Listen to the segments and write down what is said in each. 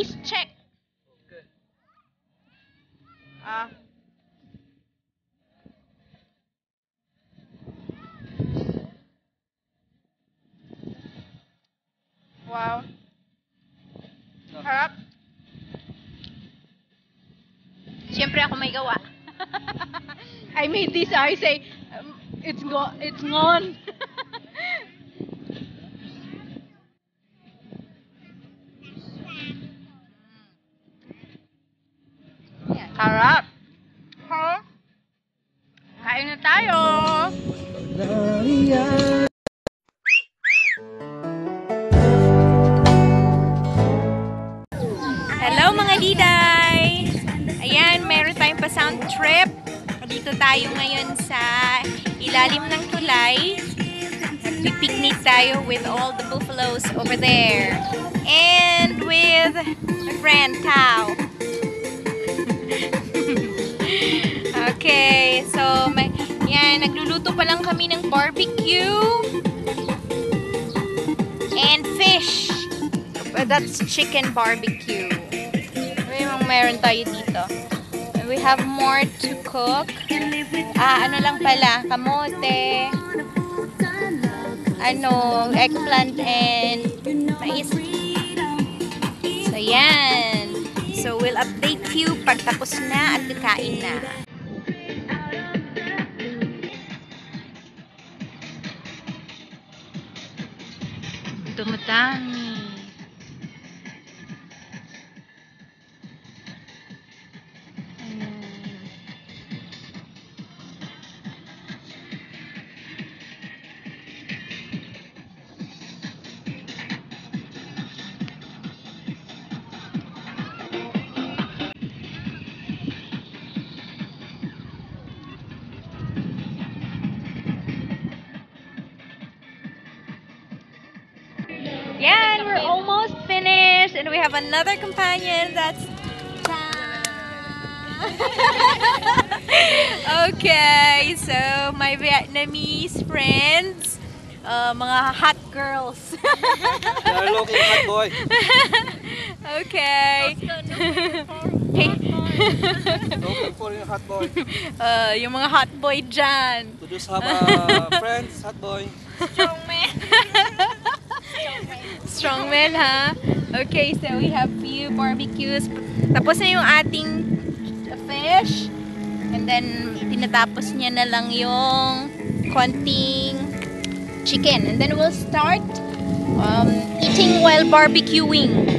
Taste check. Okay. Ah. Wow. No. Harap. Siyempre ako may gawa. I made this, I say, um, it's go it's gone. Harap. Huh? Kain na tayo. Hello mga diday! Ayan, meron tayong pa-sound trip. Dito tayo ngayon sa ilalim ng tulay. Nagpipiknik tayo with all the buffaloes over there. And with my friend Tao. Okay, so may, yan, nagluluto pa lang kami ng barbecue and fish. But that's chicken barbecue. May meron tayo dito. We have more to cook. Ah, ano lang pala, kamote, ano, eggplant and mais. So, yan. So, we'll update you pag tapos na at kakain na. tan Yan, we're almost finished and we have another companion that's okay, so my Vietnamese friends, uh, mga hot girls. They're looking hot boy. okay. Hey. Looking for yung hot boy. uh, yung mga hot boy dyan. To just have a friends, hot boy. Strongman, ha? Okay, so we have few barbecues. Tapos na yung ating fish. And then, tinatapos niya na lang yung konting chicken. And then we'll start um, eating while barbecuing.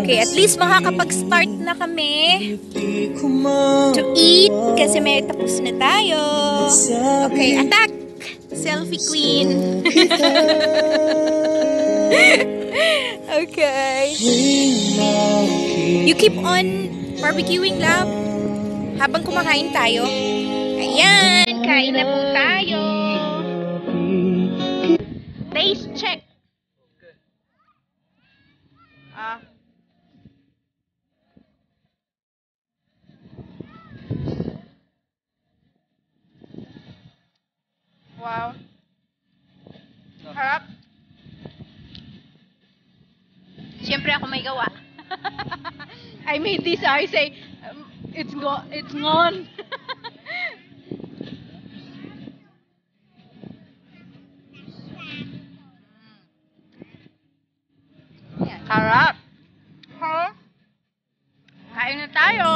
Okay, at least makakapag-start na kami to eat kasi may tapos na tayo. Okay, attack! Selfie queen. okay. You keep on barbecuing, love. Habang kumakain tayo. Ayan, kain na po tayo. Wow. Harap. Siyempre ako may gawa. I made this, I say, um, it's go it's gone. Harap. Huh? Kain na tayo.